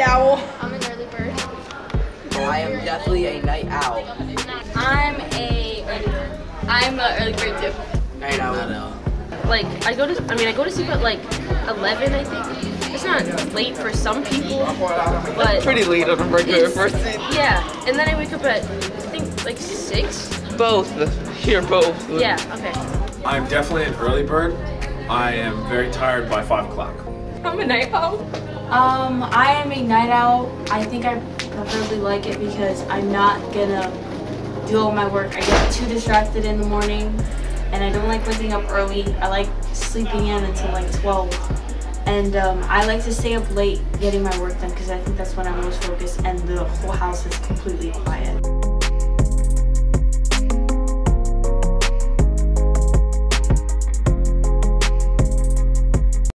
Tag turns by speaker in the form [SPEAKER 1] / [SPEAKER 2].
[SPEAKER 1] night owl. I'm an early bird. Oh, I am definitely a night owl.
[SPEAKER 2] I'm a early bird. I'm an early bird too.
[SPEAKER 1] Night owl.
[SPEAKER 2] Like I go to, I mean I go to sleep at like 11 I think. It's not late for some people, but
[SPEAKER 1] pretty late on a regular person.
[SPEAKER 2] Yeah, and then I wake up at I think like six.
[SPEAKER 1] Both, you're both.
[SPEAKER 2] Yeah. Okay.
[SPEAKER 3] I'm definitely an early bird. I am very tired by five o'clock.
[SPEAKER 2] I'm a night owl.
[SPEAKER 4] Um, I am a night owl. I think I preferably like it because I'm not gonna do all my work. I get too distracted in the morning and I don't like waking up early. I like sleeping in until like 12. And um, I like to stay up late getting my work done because I think that's when I'm most focused and the whole house is completely quiet.